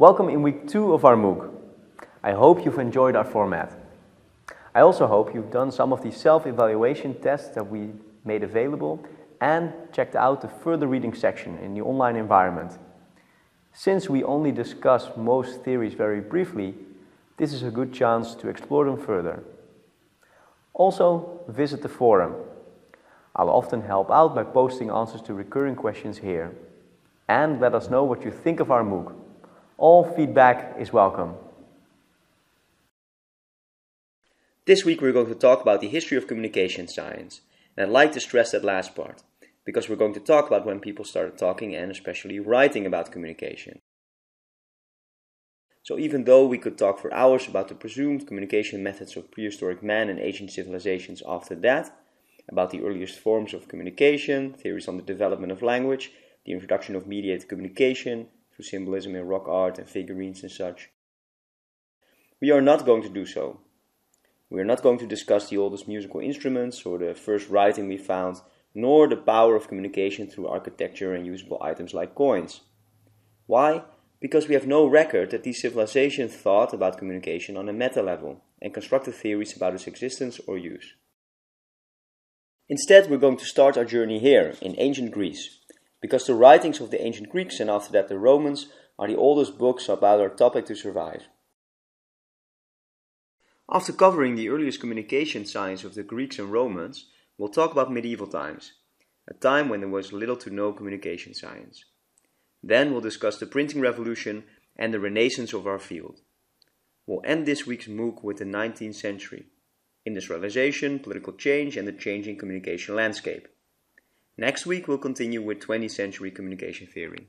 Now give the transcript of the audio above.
Welcome in week two of our MOOC. I hope you've enjoyed our format. I also hope you've done some of the self-evaluation tests that we made available and checked out the further reading section in the online environment. Since we only discuss most theories very briefly, this is a good chance to explore them further. Also, visit the forum. I'll often help out by posting answers to recurring questions here. And let us know what you think of our MOOC. All feedback is welcome. This week we're going to talk about the history of communication science. And I'd like to stress that last part, because we're going to talk about when people started talking and especially writing about communication. So even though we could talk for hours about the presumed communication methods of prehistoric man and ancient civilizations after that, about the earliest forms of communication, theories on the development of language, the introduction of mediated communication symbolism in rock art and figurines and such. We are not going to do so. We are not going to discuss the oldest musical instruments or the first writing we found, nor the power of communication through architecture and usable items like coins. Why? Because we have no record that these civilizations thought about communication on a meta level and constructed theories about its existence or use. Instead, we're going to start our journey here, in ancient Greece, because the writings of the ancient Greeks and after that the Romans are the oldest books about our topic to survive. After covering the earliest communication science of the Greeks and Romans, we'll talk about medieval times, a time when there was little to no communication science. Then we'll discuss the printing revolution and the renaissance of our field. We'll end this week's MOOC with the 19th century industrialization, political change, and the changing communication landscape. Next week, we'll continue with 20th century communication theory.